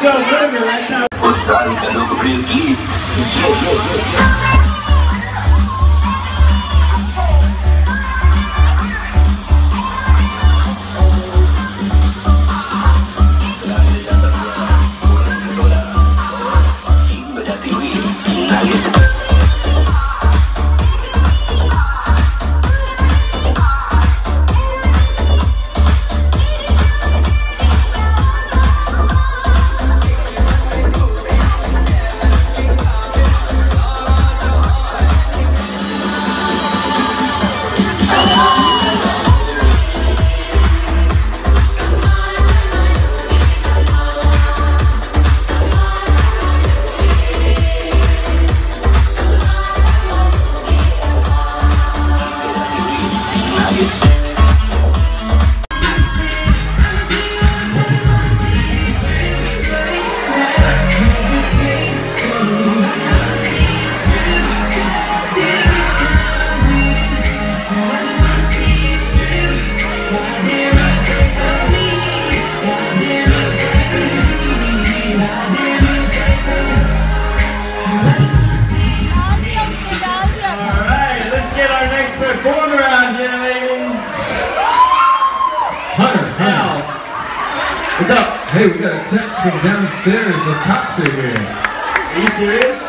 Michelle Berger right now. The sun that will. Get our next performer out here, ladies. Hunter, Now, what's up? Hey, we got a text from downstairs. The cops are here. Are you serious?